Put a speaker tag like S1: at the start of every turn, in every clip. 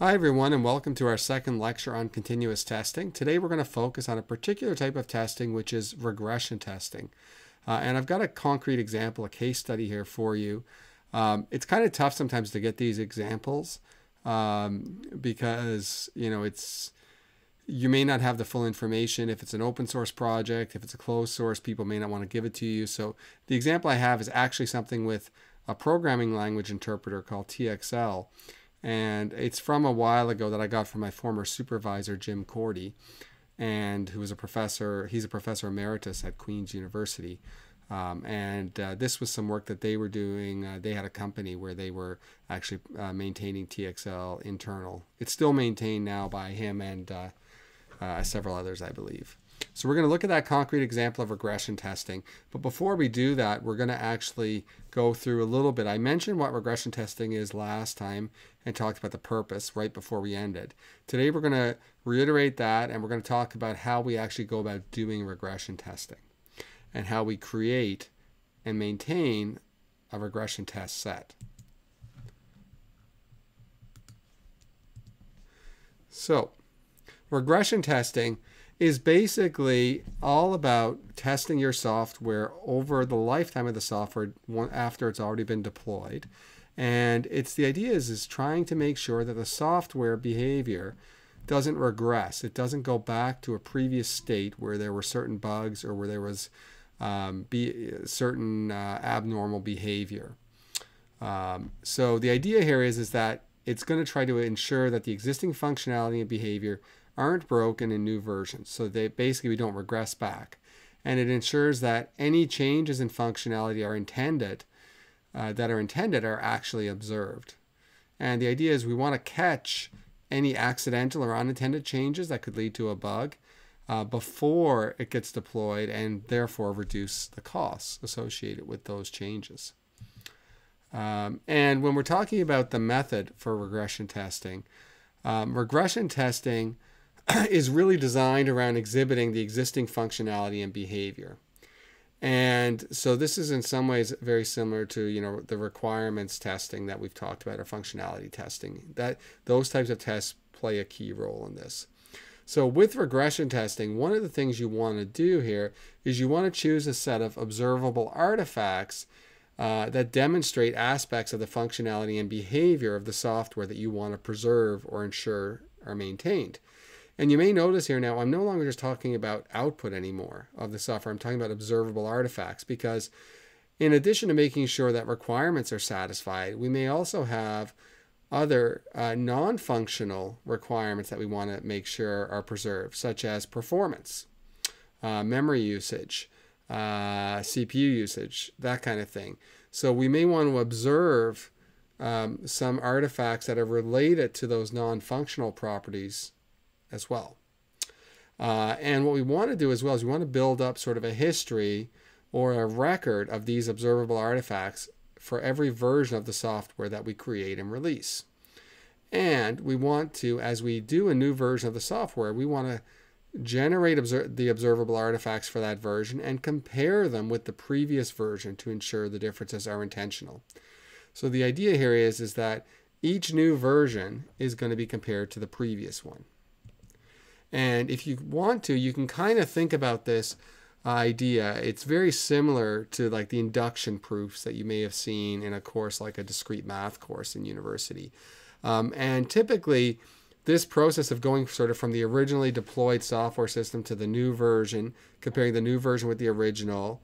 S1: Hi everyone and welcome to our second lecture on continuous testing. Today we're going to focus on a particular type of testing which is regression testing. Uh, and I've got a concrete example, a case study here for you. Um, it's kind of tough sometimes to get these examples um, because you know it's you may not have the full information if it's an open source project if it's a closed source people may not want to give it to you so the example i have is actually something with a programming language interpreter called txl and it's from a while ago that I got from my former supervisor Jim Cordy, and who was a professor. He's a professor emeritus at Queen's University. Um, and uh, this was some work that they were doing. Uh, they had a company where they were actually uh, maintaining TXL internal. It's still maintained now by him and uh, uh, several others, I believe. So we're going to look at that concrete example of regression testing. But before we do that, we're going to actually go through a little bit. I mentioned what regression testing is last time and talked about the purpose right before we ended. Today we're going to reiterate that and we're going to talk about how we actually go about doing regression testing and how we create and maintain a regression test set. So, regression testing is basically all about testing your software over the lifetime of the software after it's already been deployed. And it's the idea is, is trying to make sure that the software behavior doesn't regress. It doesn't go back to a previous state where there were certain bugs or where there was um, be, certain uh, abnormal behavior. Um, so the idea here is, is that it's going to try to ensure that the existing functionality and behavior aren't broken in new versions. So they basically we don't regress back. And it ensures that any changes in functionality are intended uh, that are intended are actually observed. And the idea is we want to catch any accidental or unintended changes that could lead to a bug uh, before it gets deployed and therefore reduce the costs associated with those changes. Um, and when we're talking about the method for regression testing, um, regression testing is really designed around exhibiting the existing functionality and behavior. And so this is in some ways very similar to, you know, the requirements testing that we've talked about or functionality testing. That those types of tests play a key role in this. So with regression testing, one of the things you want to do here is you want to choose a set of observable artifacts uh, that demonstrate aspects of the functionality and behavior of the software that you want to preserve or ensure are maintained. And you may notice here now, I'm no longer just talking about output anymore of the software. I'm talking about observable artifacts because in addition to making sure that requirements are satisfied, we may also have other uh, non-functional requirements that we want to make sure are preserved, such as performance, uh, memory usage, uh, CPU usage, that kind of thing. So we may want to observe um, some artifacts that are related to those non-functional properties as well. Uh, and what we want to do as well is we want to build up sort of a history or a record of these observable artifacts for every version of the software that we create and release. And we want to, as we do a new version of the software, we want to generate obser the observable artifacts for that version and compare them with the previous version to ensure the differences are intentional. So the idea here is, is that each new version is going to be compared to the previous one. And if you want to, you can kind of think about this idea. It's very similar to like the induction proofs that you may have seen in a course like a discrete math course in university. Um, and typically, this process of going sort of from the originally deployed software system to the new version, comparing the new version with the original,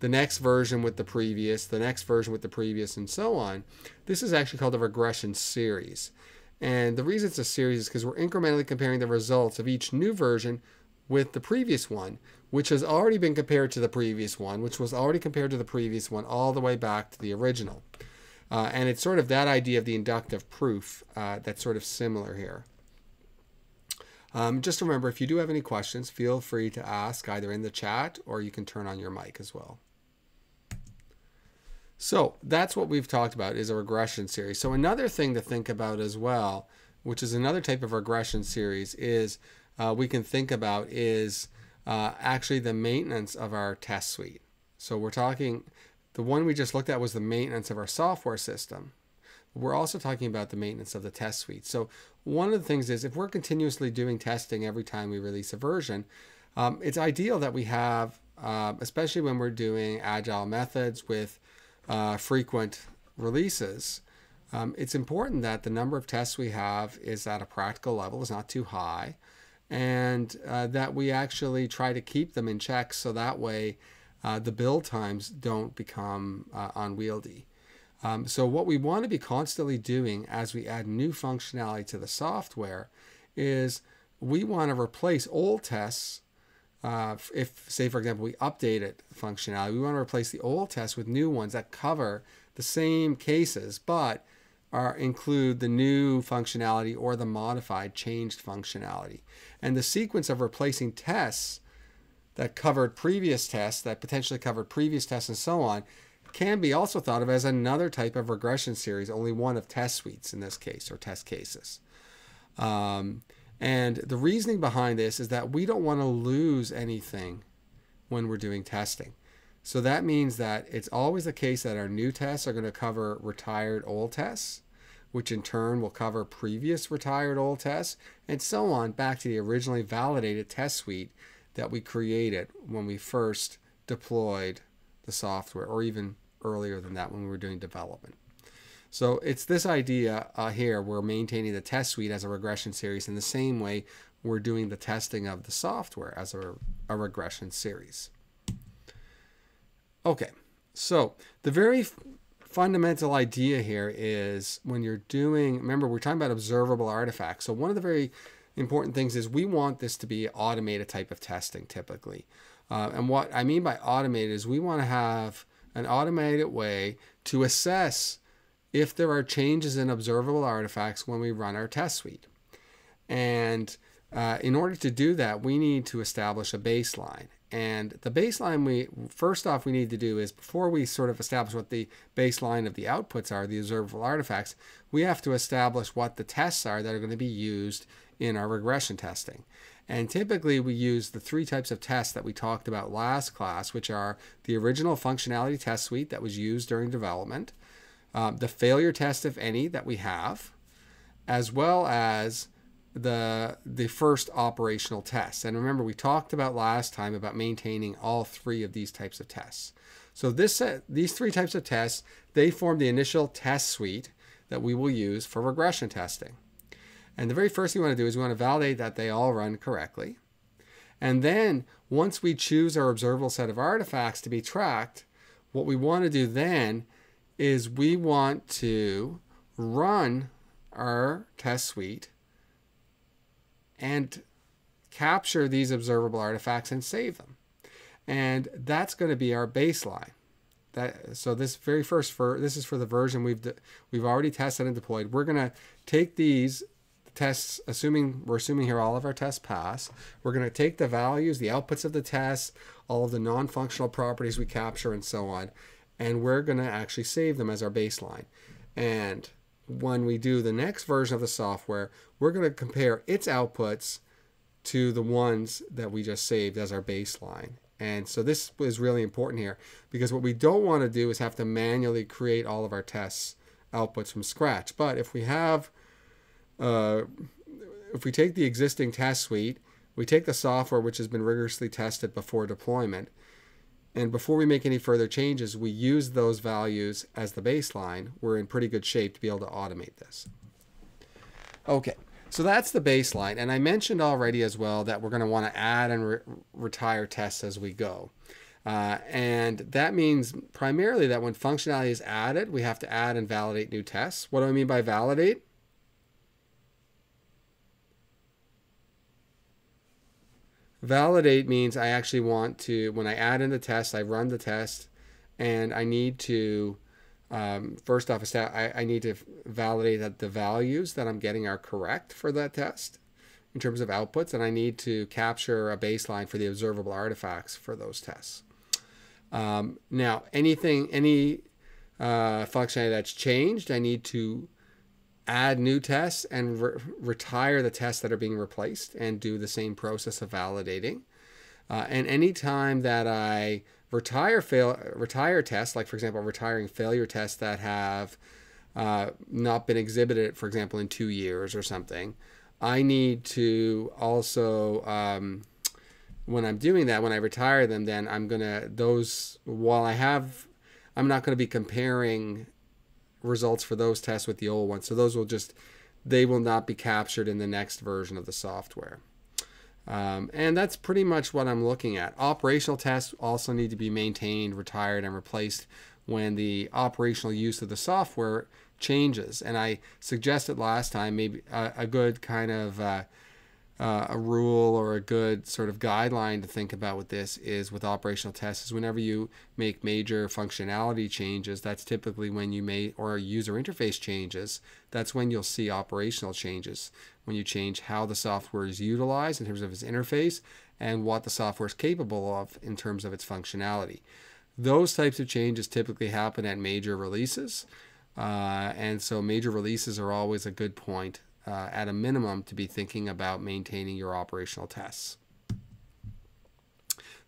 S1: the next version with the previous, the next version with the previous, and so on, this is actually called a regression series. And the reason it's a series is because we're incrementally comparing the results of each new version with the previous one, which has already been compared to the previous one, which was already compared to the previous one all the way back to the original. Uh, and it's sort of that idea of the inductive proof uh, that's sort of similar here. Um, just remember, if you do have any questions, feel free to ask either in the chat or you can turn on your mic as well. So that's what we've talked about is a regression series. So another thing to think about as well, which is another type of regression series, is uh, we can think about is uh, actually the maintenance of our test suite. So we're talking, the one we just looked at was the maintenance of our software system. we're also talking about the maintenance of the test suite. So one of the things is if we're continuously doing testing every time we release a version, um, it's ideal that we have, uh, especially when we're doing agile methods with uh, frequent releases, um, it's important that the number of tests we have is at a practical level, is not too high, and uh, that we actually try to keep them in check so that way uh, the build times don't become uh, unwieldy. Um, so what we want to be constantly doing as we add new functionality to the software is we want to replace old tests. Uh, if, say, for example, we update it functionality, we want to replace the old tests with new ones that cover the same cases, but are include the new functionality or the modified changed functionality. And the sequence of replacing tests that covered previous tests, that potentially covered previous tests and so on, can be also thought of as another type of regression series, only one of test suites in this case, or test cases. Um, and the reasoning behind this is that we don't want to lose anything when we're doing testing. So that means that it's always the case that our new tests are going to cover retired old tests, which in turn will cover previous retired old tests, and so on back to the originally validated test suite that we created when we first deployed the software, or even earlier than that when we were doing development. So it's this idea uh, here, we're maintaining the test suite as a regression series in the same way we're doing the testing of the software as a, a regression series. Okay, so the very fundamental idea here is when you're doing, remember we're talking about observable artifacts. So one of the very important things is we want this to be automated type of testing typically. Uh, and what I mean by automated is we want to have an automated way to assess if there are changes in observable artifacts when we run our test suite. And uh, in order to do that, we need to establish a baseline. And the baseline we first off we need to do is before we sort of establish what the baseline of the outputs are, the observable artifacts, we have to establish what the tests are that are going to be used in our regression testing. And typically we use the three types of tests that we talked about last class, which are the original functionality test suite that was used during development, um, the failure test, if any, that we have, as well as the the first operational test. And remember, we talked about last time about maintaining all three of these types of tests. So this uh, these three types of tests, they form the initial test suite that we will use for regression testing. And the very first thing we want to do is we want to validate that they all run correctly. And then once we choose our observable set of artifacts to be tracked, what we want to do then is we want to run our test suite and capture these observable artifacts and save them. And that's going to be our baseline. That, so this very first for this is for the version we've we've already tested and deployed. We're going to take these tests, assuming we're assuming here all of our tests pass, we're going to take the values, the outputs of the tests, all of the non-functional properties we capture and so on, and we're going to actually save them as our baseline. And when we do the next version of the software, we're going to compare its outputs to the ones that we just saved as our baseline. And so this is really important here because what we don't want to do is have to manually create all of our tests outputs from scratch. But if we have uh, if we take the existing test suite, we take the software which has been rigorously tested before deployment, and before we make any further changes, we use those values as the baseline, we're in pretty good shape to be able to automate this. Okay, so that's the baseline. And I mentioned already as well that we're going to want to add and re retire tests as we go. Uh, and that means primarily that when functionality is added, we have to add and validate new tests. What do I mean by validate? Validate means I actually want to, when I add in the test, I run the test, and I need to, um, first off, I, I need to validate that the values that I'm getting are correct for that test in terms of outputs, and I need to capture a baseline for the observable artifacts for those tests. Um, now, anything, any uh, functionality that's changed, I need to add new tests and re retire the tests that are being replaced and do the same process of validating. Uh, and anytime that I retire fail retire tests, like for example, retiring failure tests that have uh, not been exhibited, for example, in two years or something, I need to also, um, when I'm doing that, when I retire them, then I'm to, those, while I have, I'm not to be comparing results for those tests with the old ones. So those will just, they will not be captured in the next version of the software. Um, and that's pretty much what I'm looking at. Operational tests also need to be maintained, retired, and replaced when the operational use of the software changes. And I suggested last time maybe a, a good kind of uh, uh, a rule or a good sort of guideline to think about with this is with operational tests is whenever you make major functionality changes, that's typically when you may or user interface changes, that's when you'll see operational changes. When you change how the software is utilized in terms of its interface and what the software is capable of in terms of its functionality. Those types of changes typically happen at major releases. Uh, and so major releases are always a good point uh, at a minimum to be thinking about maintaining your operational tests.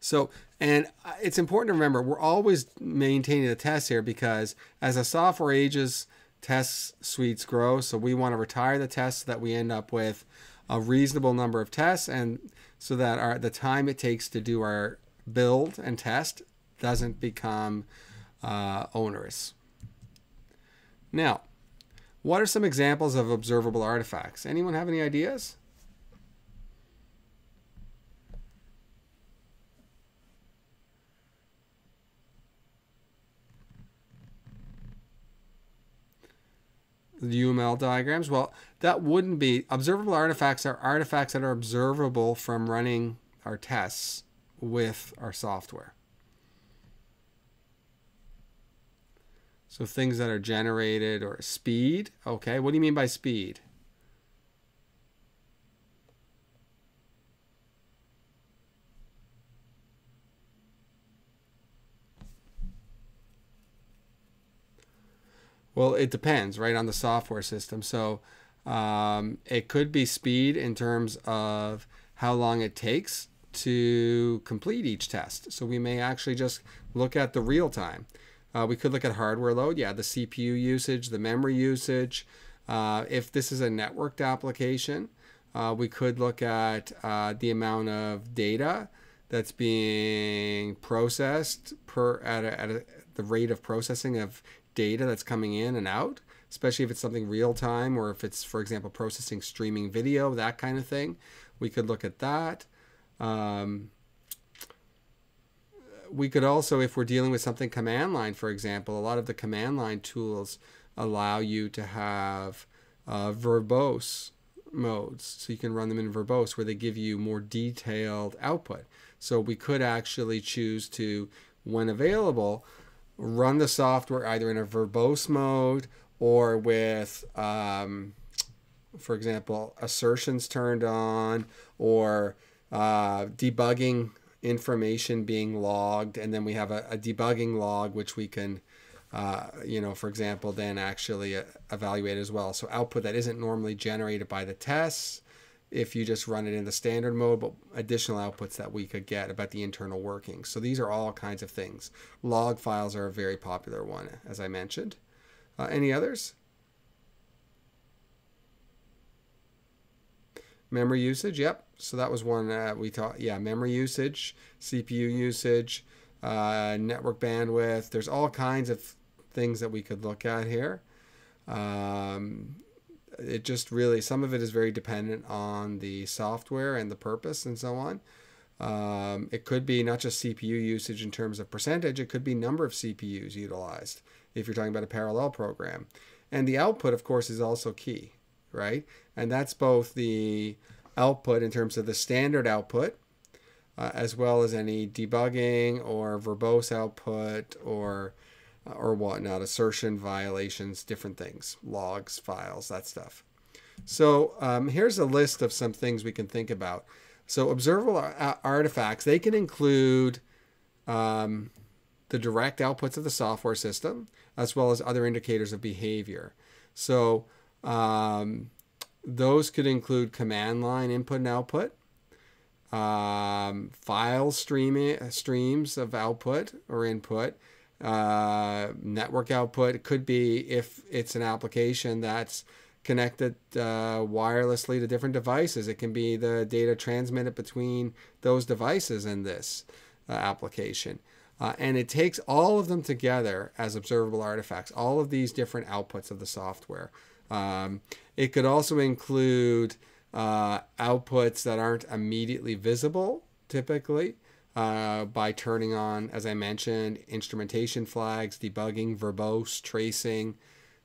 S1: So, and it's important to remember we're always maintaining the tests here because as the software ages, test suites grow. So we want to retire the tests so that we end up with a reasonable number of tests and so that our the time it takes to do our build and test doesn't become uh, onerous. Now, what are some examples of observable artifacts? Anyone have any ideas? The UML diagrams? Well, that wouldn't be. Observable artifacts are artifacts that are observable from running our tests with our software. So things that are generated or speed. Okay, what do you mean by speed? Well, it depends, right, on the software system. So um, it could be speed in terms of how long it takes to complete each test. So we may actually just look at the real time. Uh, we could look at hardware load. Yeah, the CPU usage, the memory usage. Uh, if this is a networked application, uh, we could look at uh, the amount of data that's being processed per at, a, at a, the rate of processing of data that's coming in and out, especially if it's something real time or if it's, for example, processing streaming video, that kind of thing. We could look at that. Um, we could also, if we're dealing with something command line, for example, a lot of the command line tools allow you to have uh, verbose modes. So you can run them in verbose where they give you more detailed output. So we could actually choose to, when available, run the software either in a verbose mode or with, um, for example, assertions turned on or uh, debugging information being logged, and then we have a, a debugging log which we can, uh, you know, for example, then actually uh, evaluate as well. So output that isn't normally generated by the tests if you just run it in the standard mode, but additional outputs that we could get about the internal workings. So these are all kinds of things. Log files are a very popular one, as I mentioned. Uh, any others? Memory usage, yep. So that was one we taught. Yeah, memory usage, CPU usage, uh, network bandwidth. There's all kinds of things that we could look at here. Um, it just really, some of it is very dependent on the software and the purpose and so on. Um, it could be not just CPU usage in terms of percentage, it could be number of CPUs utilized if you're talking about a parallel program. And the output, of course, is also key right? And that's both the output in terms of the standard output, uh, as well as any debugging or verbose output or uh, or whatnot, assertion violations, different things, logs, files, that stuff. So um, here's a list of some things we can think about. So observable artifacts, they can include um, the direct outputs of the software system, as well as other indicators of behavior. So um, those could include command line input and output, um, file streaming streams of output or input, uh, network output. It could be if it's an application that's connected uh, wirelessly to different devices. It can be the data transmitted between those devices in this uh, application. Uh, and it takes all of them together as observable artifacts, all of these different outputs of the software. Um, it could also include uh, outputs that aren't immediately visible, typically, uh, by turning on, as I mentioned, instrumentation flags, debugging, verbose, tracing,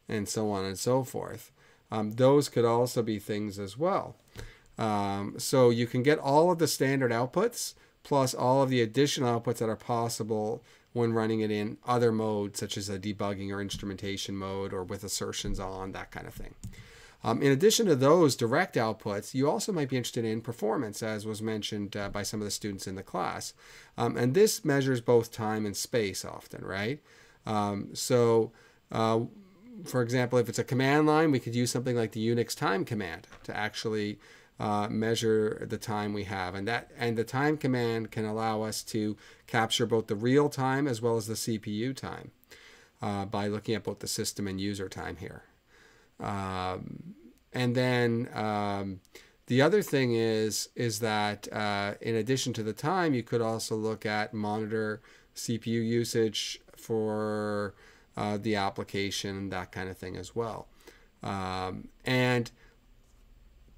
S1: and so on and so forth. Um, those could also be things as well. Um, so you can get all of the standard outputs plus all of the additional outputs that are possible when running it in other modes, such as a debugging or instrumentation mode or with assertions on, that kind of thing. Um, in addition to those direct outputs, you also might be interested in performance, as was mentioned uh, by some of the students in the class. Um, and this measures both time and space often, right? Um, so, uh, for example, if it's a command line, we could use something like the Unix time command to actually uh, measure the time we have. And that and the time command can allow us to capture both the real time as well as the CPU time uh, by looking at both the system and user time here. Um, and then um, the other thing is is that uh, in addition to the time, you could also look at monitor CPU usage for uh, the application, that kind of thing as well. Um, and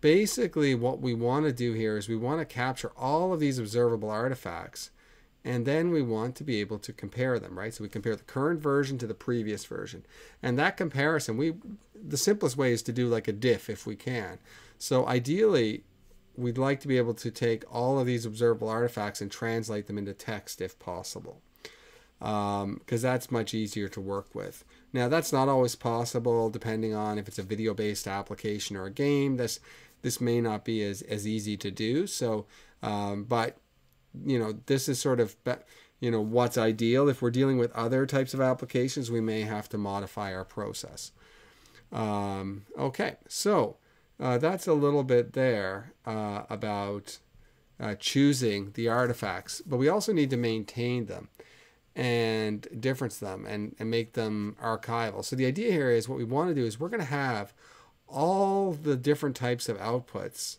S1: basically, what we want to do here is we want to capture all of these observable artifacts and then we want to be able to compare them, right? So we compare the current version to the previous version. And that comparison, we the simplest way is to do like a diff if we can. So ideally, we'd like to be able to take all of these observable artifacts and translate them into text if possible. Because um, that's much easier to work with. Now, that's not always possible depending on if it's a video based application or a game. This, this may not be as, as easy to do. So, um, but you know, this is sort of, you know, what's ideal. If we're dealing with other types of applications, we may have to modify our process. Um, okay, so uh, that's a little bit there uh, about uh, choosing the artifacts, but we also need to maintain them and difference them and, and make them archival. So the idea here is what we want to do is we're going to have all the different types of outputs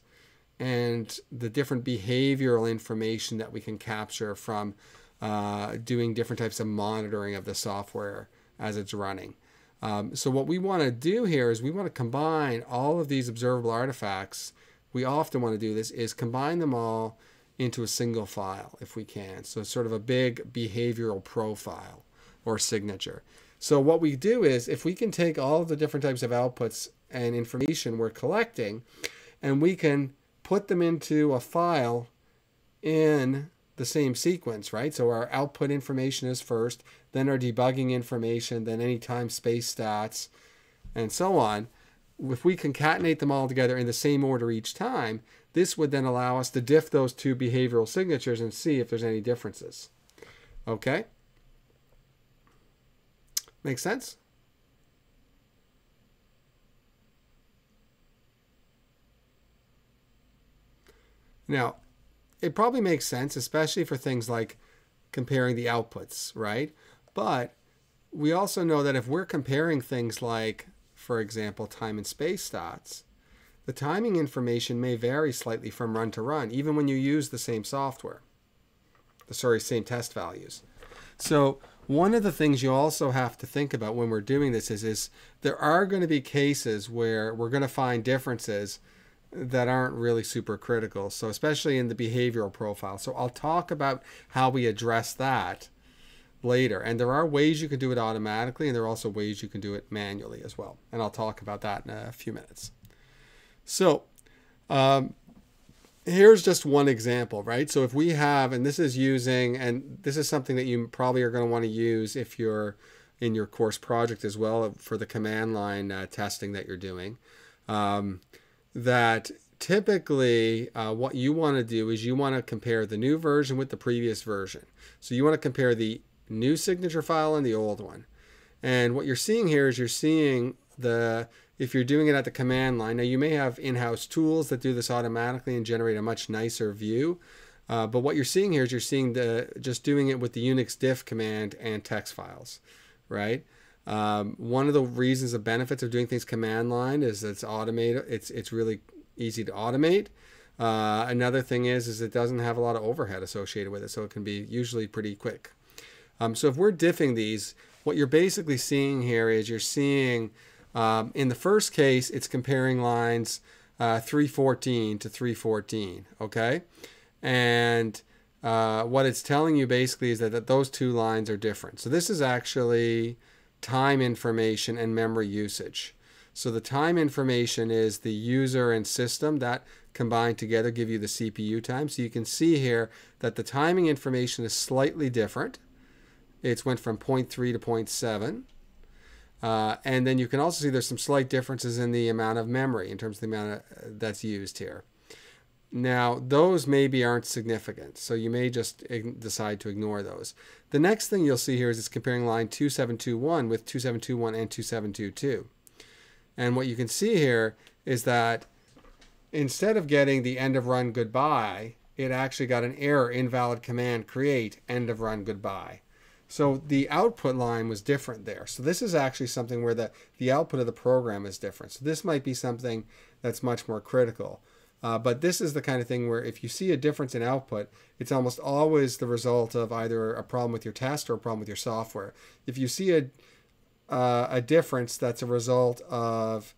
S1: and the different behavioral information that we can capture from uh, doing different types of monitoring of the software as it's running. Um, so what we want to do here is we want to combine all of these observable artifacts. We often want to do this is combine them all into a single file if we can. So sort of a big behavioral profile or signature. So what we do is if we can take all the different types of outputs and information we're collecting and we can put them into a file in the same sequence, right? So our output information is first, then our debugging information, then any time space stats, and so on. If we concatenate them all together in the same order each time, this would then allow us to diff those two behavioral signatures and see if there's any differences. Okay? Make sense? Now, it probably makes sense, especially for things like comparing the outputs, right? But we also know that if we're comparing things like, for example, time and space stats, the timing information may vary slightly from run to run, even when you use the same software. The sorry, same test values. So one of the things you also have to think about when we're doing this is, is there are going to be cases where we're going to find differences that aren't really super critical. So, especially in the behavioral profile. So, I'll talk about how we address that later. And there are ways you can do it automatically, and there are also ways you can do it manually as well. And I'll talk about that in a few minutes. So, um, here's just one example, right? So, if we have, and this is using, and this is something that you probably are going to want to use if you're in your course project as well for the command line uh, testing that you're doing. Um, that typically uh, what you want to do is you want to compare the new version with the previous version. So you want to compare the new signature file and the old one. And what you're seeing here is you're seeing the, if you're doing it at the command line, now you may have in-house tools that do this automatically and generate a much nicer view. Uh, but what you're seeing here is you're seeing the just doing it with the Unix diff command and text files, right? Um, one of the reasons, the benefits of doing things command line is it's automated. It's it's really easy to automate. Uh, another thing is is it doesn't have a lot of overhead associated with it, so it can be usually pretty quick. Um, so if we're diffing these, what you're basically seeing here is you're seeing um, in the first case it's comparing lines uh, 314 to 314. Okay, and uh, what it's telling you basically is that, that those two lines are different. So this is actually time information and memory usage. So the time information is the user and system that combined together give you the CPU time. So you can see here that the timing information is slightly different. It's went from 0.3 to 0.7. Uh, and then you can also see there's some slight differences in the amount of memory in terms of the amount of, uh, that's used here. Now, those maybe aren't significant, so you may just decide to ignore those. The next thing you'll see here is it's comparing line 2721 with 2721 and 2722. And what you can see here is that instead of getting the end of run goodbye, it actually got an error, invalid command, create end of run goodbye. So the output line was different there. So this is actually something where the, the output of the program is different. So this might be something that's much more critical. Uh, but this is the kind of thing where if you see a difference in output, it's almost always the result of either a problem with your test or a problem with your software. If you see a, uh, a difference that's a result of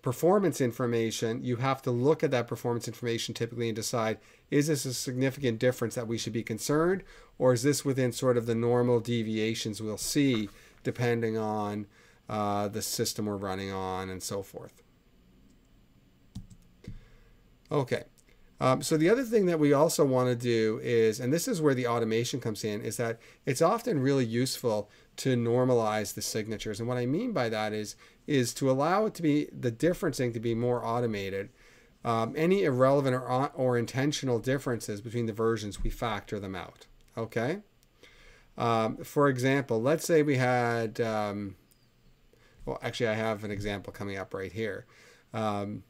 S1: performance information, you have to look at that performance information typically and decide is this a significant difference that we should be concerned, or is this within sort of the normal deviations we'll see depending on uh, the system we're running on and so forth. Okay. Um, so the other thing that we also want to do is, and this is where the automation comes in, is that it's often really useful to normalize the signatures. And what I mean by that is, is to allow it to be the differencing to be more automated. Um, any irrelevant or, or intentional differences between the versions, we factor them out. Okay. Um, for example, let's say we had, um, well, actually, I have an example coming up right here. Um,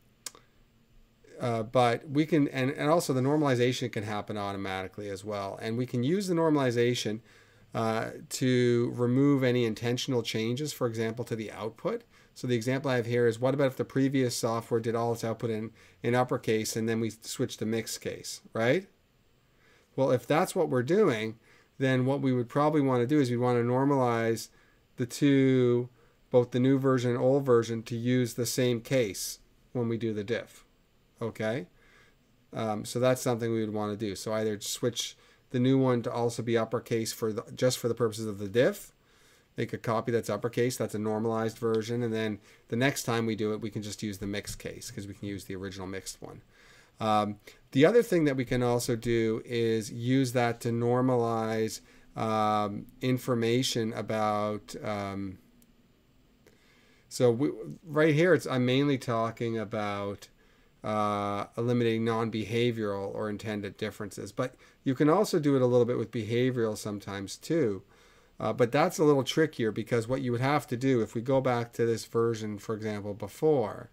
S1: uh, but we can, and, and also the normalization can happen automatically as well. And we can use the normalization uh, to remove any intentional changes, for example, to the output. So the example I have here is what about if the previous software did all its output in, in uppercase and then we switch to mixed case, right? Well, if that's what we're doing, then what we would probably want to do is we want to normalize the two, both the new version and old version, to use the same case when we do the diff. Okay? Um, so that's something we would want to do. So either switch the new one to also be uppercase for the, just for the purposes of the diff, make a copy that's uppercase, that's a normalized version, and then the next time we do it, we can just use the mixed case because we can use the original mixed one. Um, the other thing that we can also do is use that to normalize um, information about. Um, so we, right here, it's I'm mainly talking about uh, eliminating non-behavioral or intended differences, but you can also do it a little bit with behavioral sometimes too. Uh, but that's a little trickier because what you would have to do, if we go back to this version, for example, before,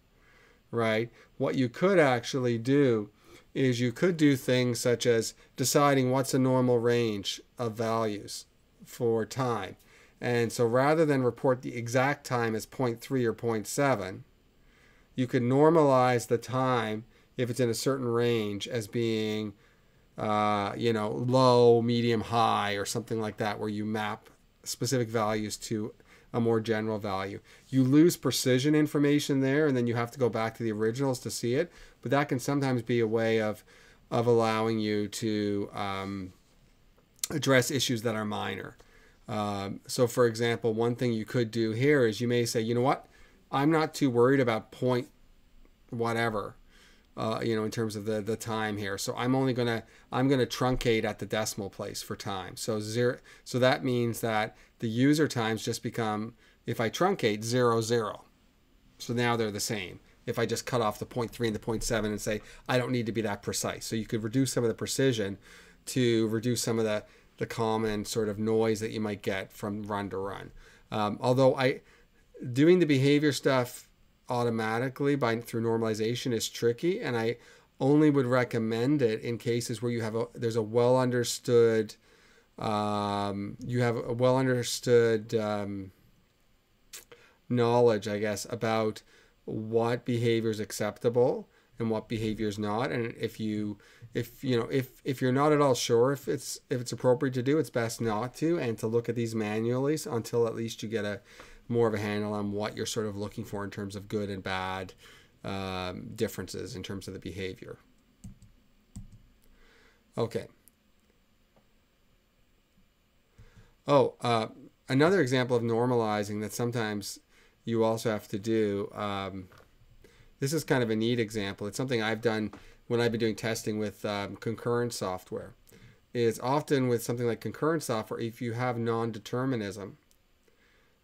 S1: right, what you could actually do is you could do things such as deciding what's a normal range of values for time. And so rather than report the exact time as 0.3 or 0.7, you could normalize the time if it's in a certain range as being, uh, you know, low, medium, high, or something like that, where you map specific values to a more general value. You lose precision information there, and then you have to go back to the originals to see it. But that can sometimes be a way of of allowing you to um, address issues that are minor. Um, so, for example, one thing you could do here is you may say, you know what, I'm not too worried about point whatever uh, you know, in terms of the, the time here. So I'm only gonna I'm gonna truncate at the decimal place for time. So zero. So that means that the user times just become if I truncate zero zero. So now they're the same. If I just cut off the 0.3 and the 0.7 and say I don't need to be that precise. So you could reduce some of the precision to reduce some of the the common sort of noise that you might get from run to run. Um, although I doing the behavior stuff automatically by through normalization is tricky and I only would recommend it in cases where you have a there's a well understood um, you have a well understood um, knowledge, I guess, about what behavior is acceptable and what behavior is not. And if you if you know if if you're not at all sure if it's if it's appropriate to do, it's best not to and to look at these manually until at least you get a more of a handle on what you're sort of looking for in terms of good and bad um, differences in terms of the behavior. Okay. Oh, uh, another example of normalizing that sometimes you also have to do. Um, this is kind of a neat example. It's something I've done when I've been doing testing with um, concurrent software. Is often with something like concurrent software, if you have non-determinism,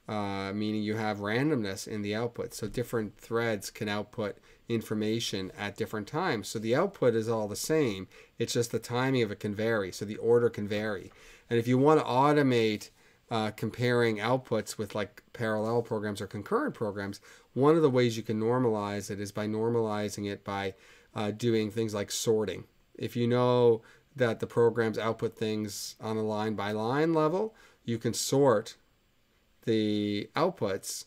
S1: uh, meaning you have randomness in the output. So different threads can output information at different times. So the output is all the same. It's just the timing of it can vary. So the order can vary. And if you want to automate uh, comparing outputs with like parallel programs or concurrent programs, one of the ways you can normalize it is by normalizing it by uh, doing things like sorting. If you know that the programs output things on a line by line level, you can sort the outputs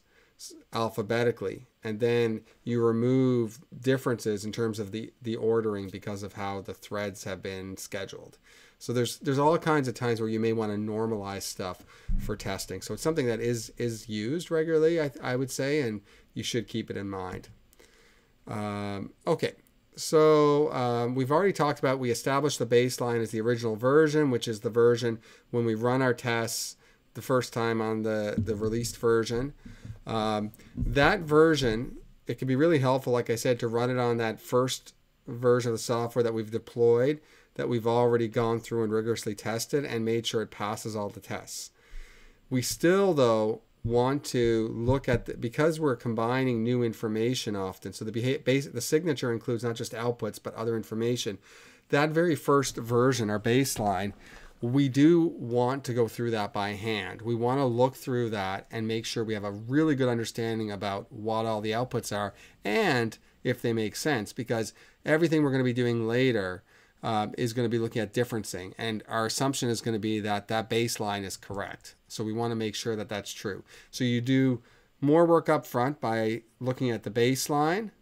S1: alphabetically and then you remove differences in terms of the the ordering because of how the threads have been scheduled. So there's there's all kinds of times where you may want to normalize stuff for testing. So it's something that is is used regularly i, I would say and you should keep it in mind. Um, okay so um, we've already talked about we established the baseline as the original version which is the version when we run our tests the first time on the, the released version. Um, that version, it can be really helpful, like I said, to run it on that first version of the software that we've deployed, that we've already gone through and rigorously tested and made sure it passes all the tests. We still, though, want to look at the, because we're combining new information often. So the basic, the signature includes not just outputs but other information. That very first version, our baseline, we do want to go through that by hand. We want to look through that and make sure we have a really good understanding about what all the outputs are and if they make sense because everything we're going to be doing later uh, is going to be looking at differencing and our assumption is going to be that that baseline is correct. So we want to make sure that that's true. So you do more work up front by looking at the baseline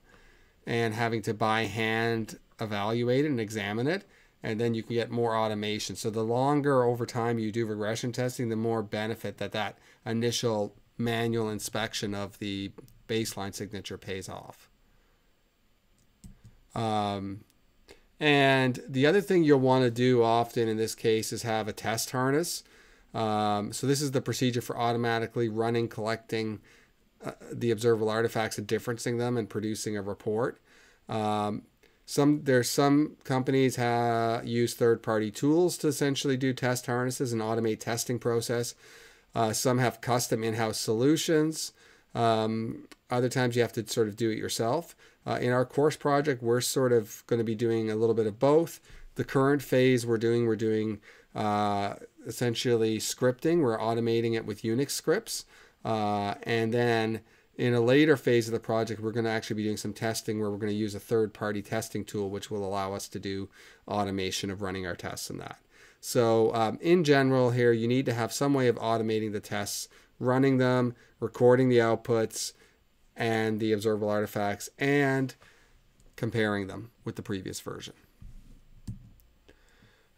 S1: and having to by hand evaluate and examine it and then you can get more automation. So the longer over time you do regression testing, the more benefit that that initial manual inspection of the baseline signature pays off. Um, and the other thing you'll want to do often in this case is have a test harness. Um, so this is the procedure for automatically running, collecting uh, the observable artifacts and differencing them and producing a report. Um, some there's some companies have use third-party tools to essentially do test harnesses and automate testing process. Uh, some have custom in-house solutions. Um, other times you have to sort of do it yourself. Uh, in our course project, we're sort of going to be doing a little bit of both. The current phase we're doing, we're doing uh, essentially scripting. We're automating it with Unix scripts. Uh, and then in a later phase of the project, we're going to actually be doing some testing where we're going to use a third party testing tool, which will allow us to do automation of running our tests and that. So, um, in general, here you need to have some way of automating the tests, running them, recording the outputs and the observable artifacts, and comparing them with the previous version.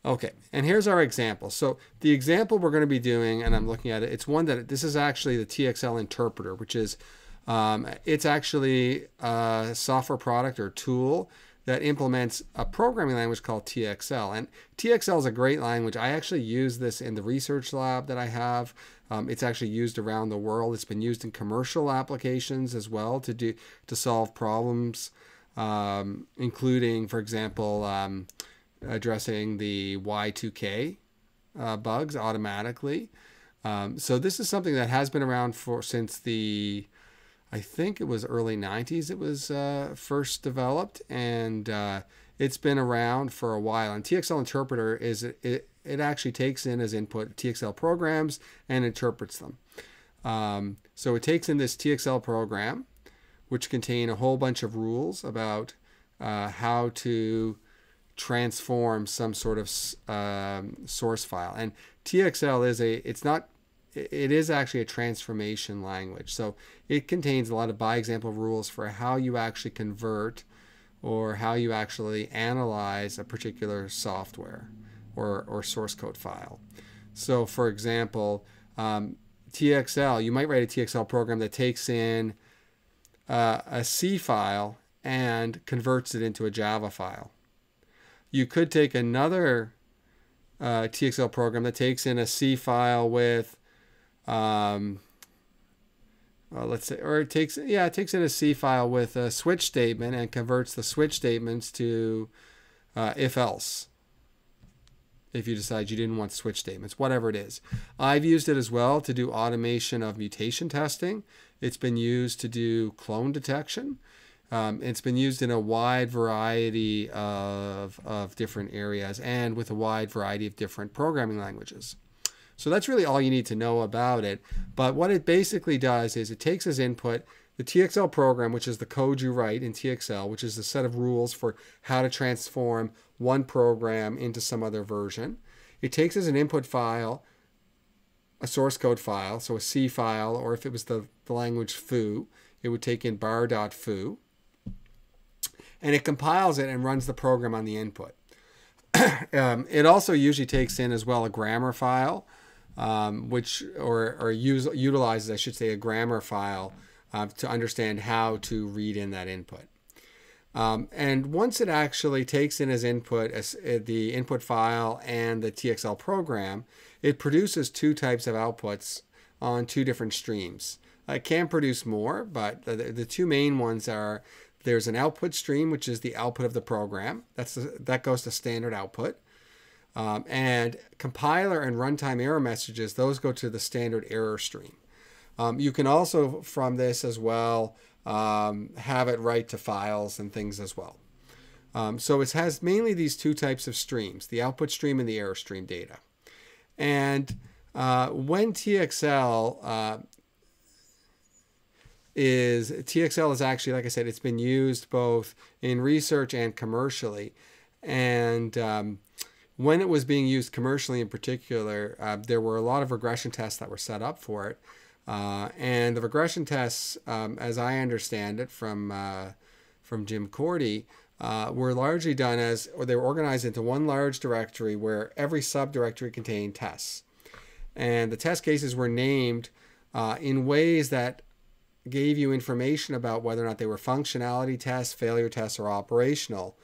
S1: Okay, and here's our example. So the example we're going to be doing, and I'm looking at it, it's one that this is actually the TXL interpreter, which is um, it's actually a software product or tool that implements a programming language called TXL. And TXL is a great language. I actually use this in the research lab that I have. Um, it's actually used around the world. It's been used in commercial applications as well to do to solve problems, um, including, for example, um, addressing the Y2K uh, bugs automatically. Um, so this is something that has been around for since the I think it was early 90s it was uh, first developed, and uh, it's been around for a while. And TXL Interpreter is it, it actually takes in as input TXL programs and interprets them. Um, so it takes in this TXL program, which contain a whole bunch of rules about uh, how to transform some sort of um, source file. And TXL is a, it's not, it is actually a transformation language. So it contains a lot of by example rules for how you actually convert or how you actually analyze a particular software or, or source code file. So, for example, um, TXL, you might write a TXL program that takes in uh, a C file and converts it into a Java file. You could take another uh, TXL program that takes in a C file with, um, uh, let's say, or it takes, yeah, it takes in a C file with a switch statement and converts the switch statements to uh, if else if you decide you didn't want switch statements, whatever it is. I've used it as well to do automation of mutation testing. It's been used to do clone detection. Um, it's been used in a wide variety of, of different areas and with a wide variety of different programming languages. So that's really all you need to know about it. But what it basically does is it takes as input the TXL program, which is the code you write in TXL, which is a set of rules for how to transform one program into some other version. It takes as an input file a source code file, so a C file, or if it was the, the language foo, it would take in bar.foo. And it compiles it and runs the program on the input. um, it also usually takes in as well a grammar file, um, which or, or use, utilizes, I should say, a grammar file uh, to understand how to read in that input. Um, and once it actually takes in as input as, uh, the input file and the TXL program, it produces two types of outputs on two different streams. It can produce more, but the, the two main ones are there's an output stream, which is the output of the program. That's the, that goes to standard output. Um, and compiler and runtime error messages, those go to the standard error stream. Um, you can also, from this as well, um, have it write to files and things as well. Um, so it has mainly these two types of streams, the output stream and the error stream data. And uh, when TXL uh, is, TXL is actually, like I said, it's been used both in research and commercially. And um, when it was being used commercially in particular, uh, there were a lot of regression tests that were set up for it. Uh, and the regression tests, um, as I understand it from uh, from Jim Cordy, uh, were largely done as, or they were organized into one large directory where every subdirectory contained tests. And the test cases were named uh, in ways that gave you information about whether or not they were functionality tests, failure tests, or operational.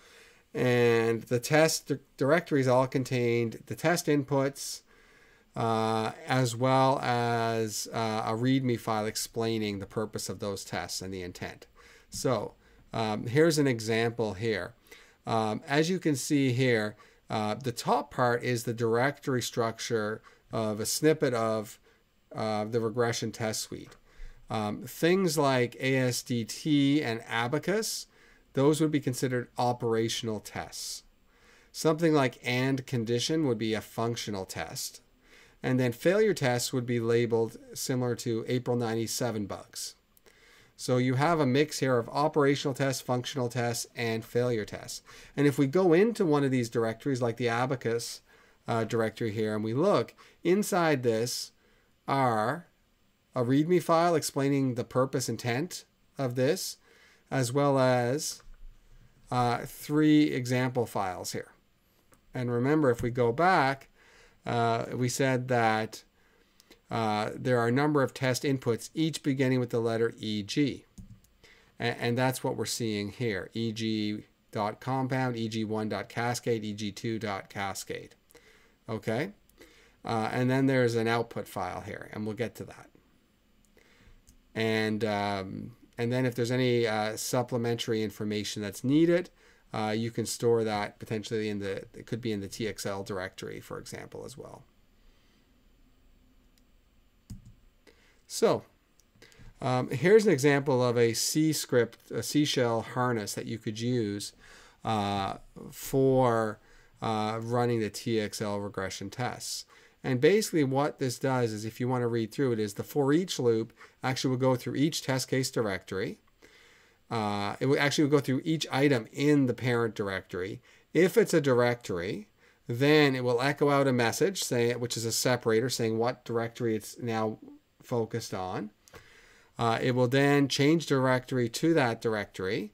S1: And the test directories all contained the test inputs, uh, as well as uh, a README file explaining the purpose of those tests and the intent. So um, here's an example here. Um, as you can see here, uh, the top part is the directory structure of a snippet of uh, the regression test suite. Um, things like ASDT and Abacus, those would be considered operational tests. Something like AND condition would be a functional test. And then failure tests would be labeled similar to April 97 bugs. So you have a mix here of operational tests, functional tests, and failure tests. And if we go into one of these directories, like the Abacus uh, directory here, and we look, inside this are a README file explaining the purpose intent of this, as well as uh, three example files here. And remember, if we go back, uh, we said that uh, there are a number of test inputs, each beginning with the letter EG. And, and that's what we're seeing here. EG dot compound, EG1 dot cascade, EG2 dot cascade. Okay? Uh, and then there's an output file here, and we'll get to that. And, um, and then if there's any uh, supplementary information that's needed, uh, you can store that potentially in the, it could be in the TXL directory, for example, as well. So um, here's an example of a C script, a C shell harness that you could use uh, for uh, running the TXL regression tests. And basically what this does is if you want to read through it is the for each loop actually will go through each test case directory uh, it will actually go through each item in the parent directory. If it's a directory, then it will echo out a message saying, which is a separator saying what directory it's now focused on. Uh, it will then change directory to that directory.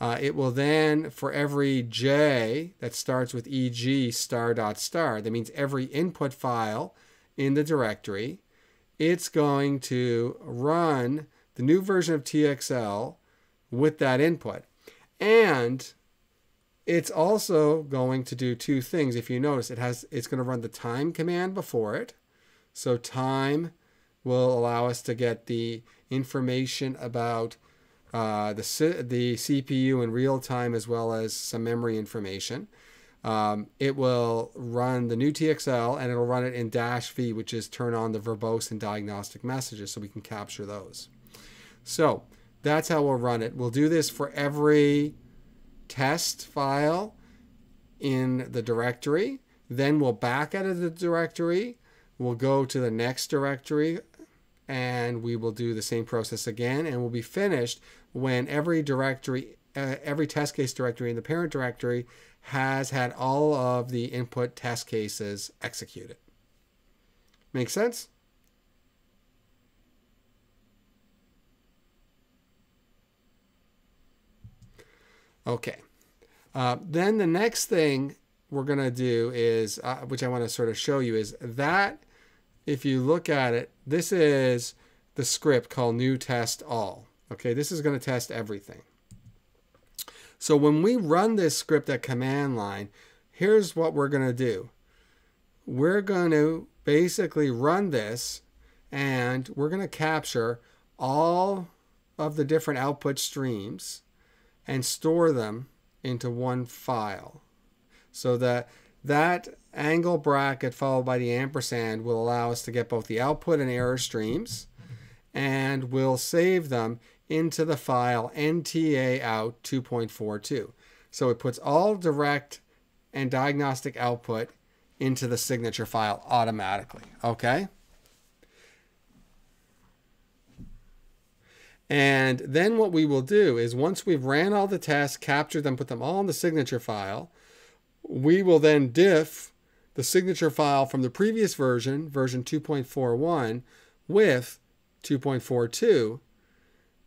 S1: Uh, it will then, for every J that starts with EG star dot star, that means every input file in the directory, it's going to run the new version of TXL with that input. And it's also going to do two things. If you notice, it has it's going to run the time command before it. So time will allow us to get the information about uh, the, the CPU in real time as well as some memory information. Um, it will run the new TXL and it'll run it in dash V, which is turn on the verbose and diagnostic messages so we can capture those. So that's how we'll run it. We'll do this for every test file in the directory. Then we'll back out of the directory. We'll go to the next directory and we will do the same process again and we'll be finished when every directory, uh, every test case directory in the parent directory has had all of the input test cases executed. Make sense? Okay. Uh, then the next thing we're going to do is, uh, which I want to sort of show you, is that if you look at it, this is the script called new test all. Okay, this is going to test everything. So when we run this script at command line, here's what we're going to do. We're going to basically run this and we're going to capture all of the different output streams and store them into one file. So that that angle bracket followed by the ampersand will allow us to get both the output and error streams and we'll save them into the file nta out 2.42. So it puts all direct and diagnostic output into the signature file automatically. Okay? And then what we will do is once we've ran all the tests, captured them, put them all in the signature file, we will then diff the signature file from the previous version, version 2.41, with 2.42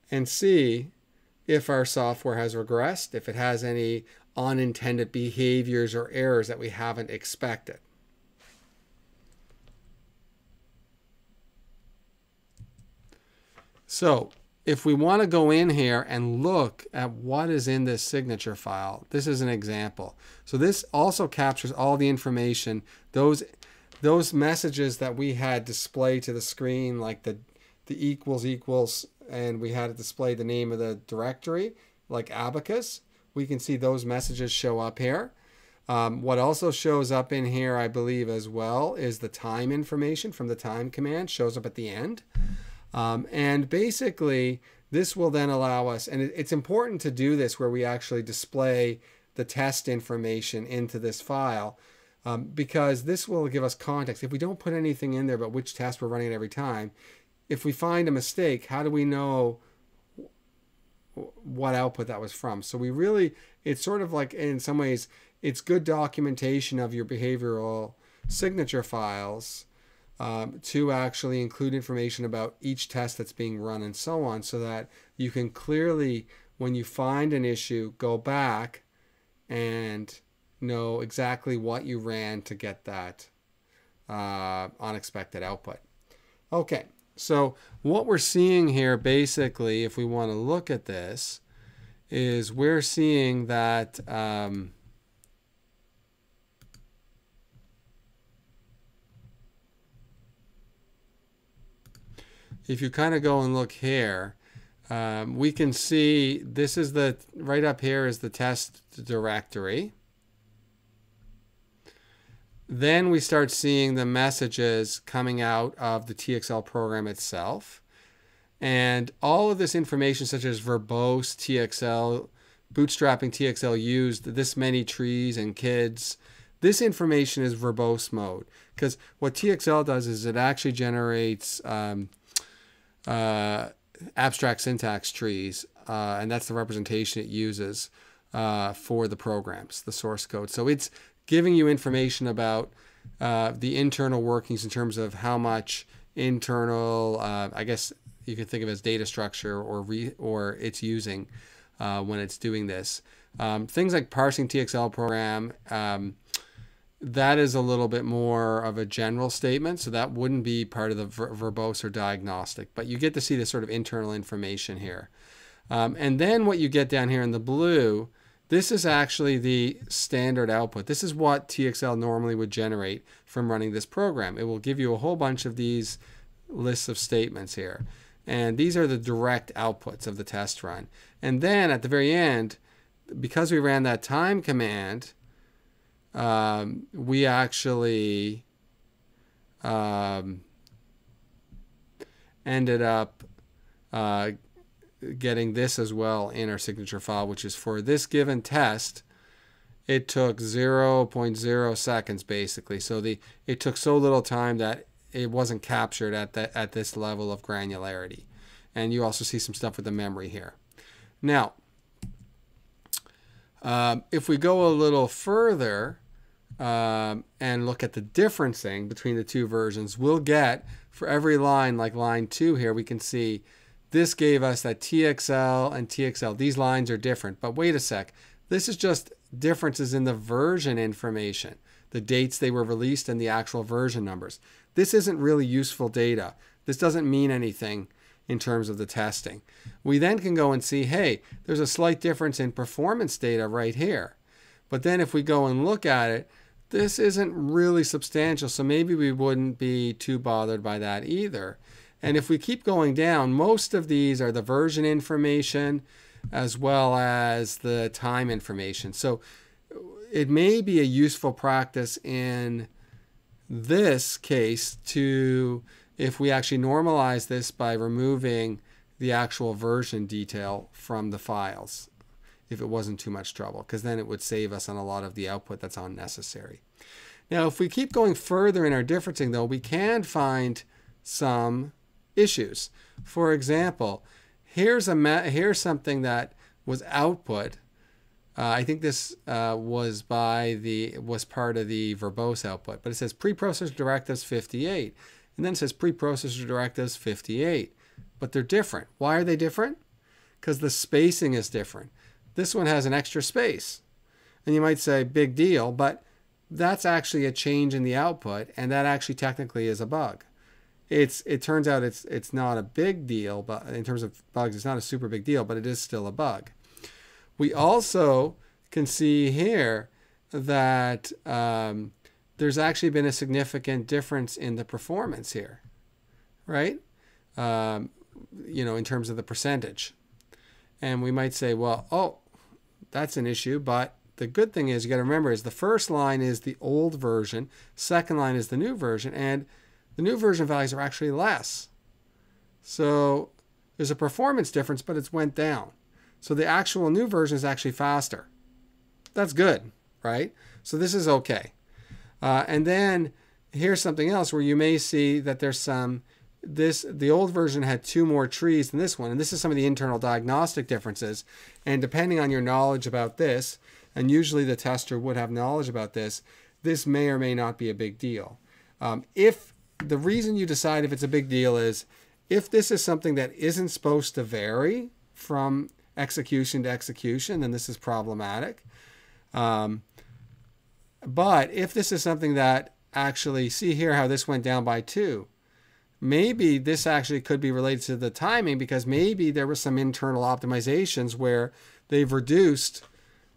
S1: and see if our software has regressed, if it has any unintended behaviors or errors that we haven't expected. So if we want to go in here and look at what is in this signature file, this is an example. So this also captures all the information, those those messages that we had display to the screen, like the the equals equals, and we had it display the name of the directory, like abacus. We can see those messages show up here. Um, what also shows up in here, I believe, as well, is the time information from the time command, shows up at the end. Um, and basically, this will then allow us, and it's important to do this where we actually display the test information into this file um, because this will give us context. If we don't put anything in there but which test we're running every time, if we find a mistake, how do we know what output that was from? So we really, it's sort of like in some ways, it's good documentation of your behavioral signature files um, to actually include information about each test that's being run and so on so that you can clearly, when you find an issue, go back and know exactly what you ran to get that uh, unexpected output. Okay, so what we're seeing here basically, if we want to look at this, is we're seeing that um, if you kind of go and look here, um, we can see this is the, right up here is the test directory. Then we start seeing the messages coming out of the TXL program itself. And all of this information, such as verbose TXL, bootstrapping TXL used this many trees and kids, this information is verbose mode. Because what TXL does is it actually generates um, uh, abstract syntax trees uh, and that's the representation it uses uh, for the programs, the source code. So it's giving you information about uh, the internal workings in terms of how much internal, uh, I guess you can think of as data structure or re, or it's using uh, when it's doing this. Um, things like parsing TXL program. Um, that is a little bit more of a general statement, so that wouldn't be part of the ver- verbose or diagnostic, but you get to see the sort of internal information here. Um, and then what you get down here in the blue, this is actually the standard output. This is what TXL normally would generate from running this program. It will give you a whole bunch of these lists of statements here. And these are the direct outputs of the test run. And then at the very end, because we ran that time command, um, we actually um, ended up uh, getting this as well in our signature file, which is for this given test, it took 0.0 seconds basically. So the it took so little time that it wasn't captured at that at this level of granularity. And you also see some stuff with the memory here. Now, um, if we go a little further um, and look at the differencing between the two versions, we'll get for every line, like line two here, we can see this gave us that TXL and TXL. These lines are different, but wait a sec. This is just differences in the version information, the dates they were released and the actual version numbers. This isn't really useful data. This doesn't mean anything in terms of the testing. We then can go and see, hey, there's a slight difference in performance data right here. But then if we go and look at it, this isn't really substantial, so maybe we wouldn't be too bothered by that either. And if we keep going down, most of these are the version information as well as the time information. So it may be a useful practice in this case to, if we actually normalize this by removing the actual version detail from the files, if it wasn't too much trouble, because then it would save us on a lot of the output that's unnecessary. Now, if we keep going further in our differencing, though, we can find some issues. For example, here's a here's something that was output. Uh, I think this uh, was by the was part of the verbose output, but it says preprocessor directives 58, and then it says preprocessor directives 58, but they're different. Why are they different? Because the spacing is different. This one has an extra space, and you might say big deal, but that's actually a change in the output, and that actually technically is a bug it's it turns out it's it's not a big deal, but in terms of bugs, it's not a super big deal, but it is still a bug. We also can see here that um, there's actually been a significant difference in the performance here, right? Um, you know, in terms of the percentage. And we might say, well, oh, that's an issue, but the good thing is you got to remember is the first line is the old version, second line is the new version, and the new version values are actually less. So there's a performance difference, but it's went down. So the actual new version is actually faster. That's good, right? So this is okay. Uh, and then here's something else where you may see that there's some this the old version had two more trees than this one and this is some of the internal diagnostic differences and depending on your knowledge about this and usually the tester would have knowledge about this this may or may not be a big deal um, if the reason you decide if it's a big deal is if this is something that isn't supposed to vary from execution to execution, then this is problematic. Um, but if this is something that actually, see here how this went down by two, maybe this actually could be related to the timing because maybe there were some internal optimizations where they've reduced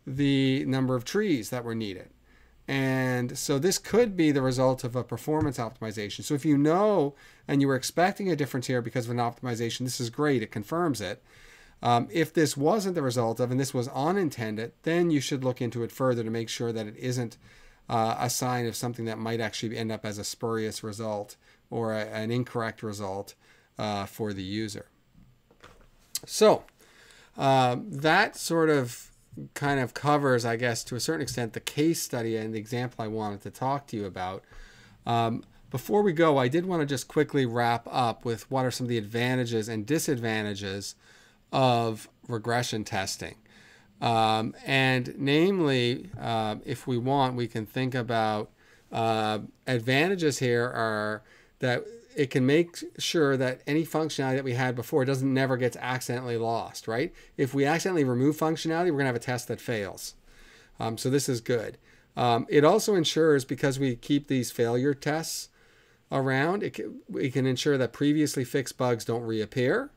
S1: the number of trees that were needed. And so this could be the result of a performance optimization. So if you know and you were expecting a difference here because of an optimization, this is great. It confirms it. Um, if this wasn't the result of and this was unintended, then you should look into it further to make sure that it isn't uh, a sign of something that might actually end up as a spurious result or a, an incorrect result uh, for the user. So uh, that sort of kind of covers, I guess, to a certain extent, the case study and the example I wanted to talk to you about. Um, before we go, I did want to just quickly wrap up with what are some of the advantages and disadvantages of regression testing. Um, and namely, uh, if we want, we can think about uh, advantages here are that it can make sure that any functionality that we had before doesn't never gets accidentally lost, right? If we accidentally remove functionality, we're going to have a test that fails. Um, so this is good. Um, it also ensures, because we keep these failure tests around, it can, we can ensure that previously fixed bugs don't reappear.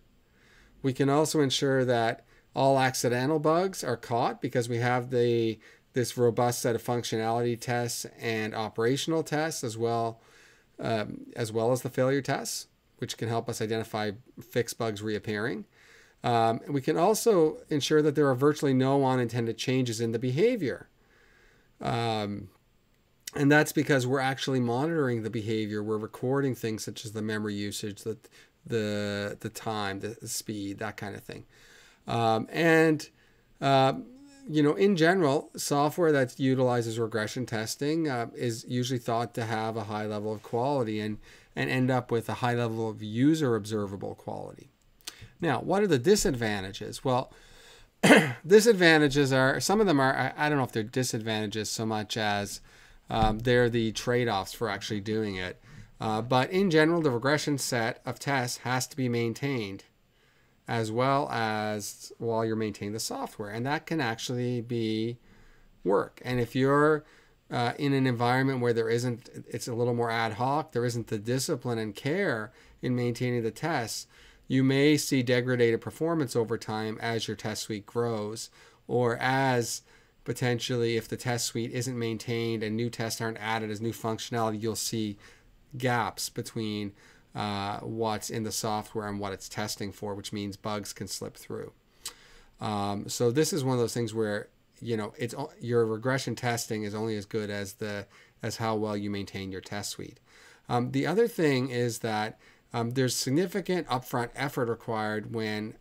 S1: We can also ensure that all accidental bugs are caught because we have the this robust set of functionality tests and operational tests as well um, as well as the failure tests, which can help us identify fixed bugs reappearing. Um, we can also ensure that there are virtually no unintended changes in the behavior. Um, and that's because we're actually monitoring the behavior. We're recording things such as the memory usage, the the the time, the, the speed, that kind of thing. Um, and uh, you know, in general, software that utilizes regression testing uh, is usually thought to have a high level of quality and and end up with a high level of user observable quality. Now, what are the disadvantages? Well, disadvantages are some of them are I, don't know if they're disadvantages so much as um, they're the trade-offs for actually doing it. Uh, but in general, the regression set of tests has to be maintained as well as while you're maintaining the software. And that can actually be work. And if you're uh, in an environment where there isn't, it's a little more ad hoc, there isn't the discipline and care in maintaining the tests, you may see degraded performance over time as your test suite grows or as potentially if the test suite isn't maintained and new tests aren't added as new functionality, you'll see gaps between uh, what's in the software and what it's testing for, which means bugs can slip through. Um, so this is one of those things where you know it's your regression testing is only as good as the as how well you maintain your test suite. Um, the other thing is that um, there's significant upfront effort required when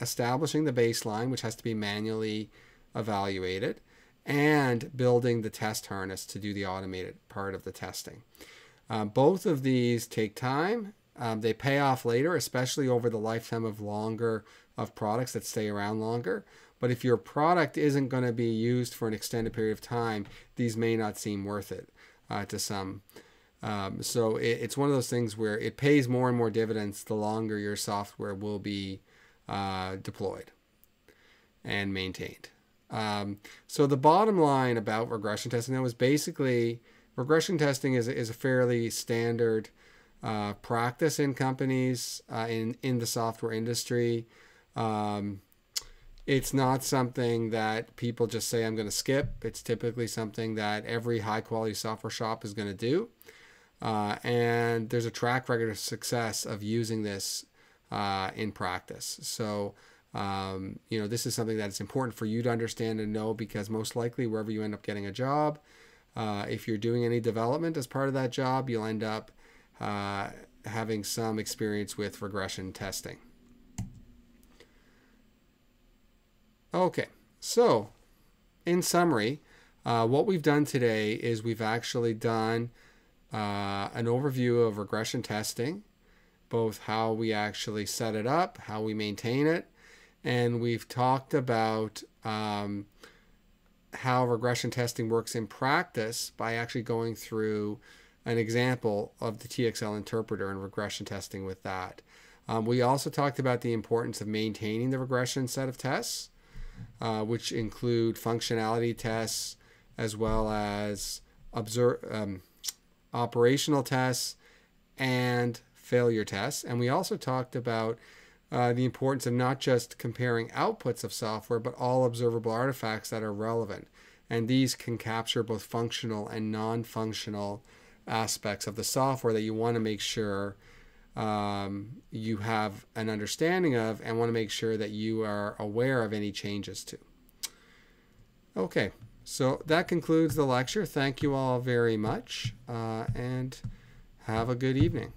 S1: establishing the baseline, which has to be manually evaluated, and building the test harness to do the automated part of the testing. Um, both of these take time. Um, they pay off later, especially over the lifetime of longer of products that stay around longer. But if your product isn't going to be used for an extended period of time, these may not seem worth it uh, to some. Um, so it, it's one of those things where it pays more and more dividends the longer your software will be uh, deployed and maintained. Um, so the bottom line about regression testing now is basically regression testing is, is a fairly standard uh, practice in companies uh, in in the software industry. Um, it's not something that people just say I'm going to skip. It's typically something that every high quality software shop is going to do, uh, and there's a track record of success of using this uh, in practice. So. Um, you know, this is something that is important for you to understand and know because most likely wherever you end up getting a job, uh, if you're doing any development as part of that job, you'll end up uh, having some experience with regression testing. Okay, so in summary, uh, what we've done today is we've actually done uh, an overview of regression testing, both how we actually set it up, how we maintain it, and we've talked about um, how regression testing works in practice by actually going through an example of the TXL interpreter and regression testing with that. Um, we also talked about the importance of maintaining the regression set of tests, uh, which include functionality tests as well as observe, um, operational tests and failure tests. And we also talked about uh, the importance of not just comparing outputs of software, but all observable artifacts that are relevant. And these can capture both functional and non functional aspects of the software that you want to make sure um, you have an understanding of and want to make sure that you are aware of any changes to. Okay, so that concludes the lecture. Thank you all very much uh, and have a good evening.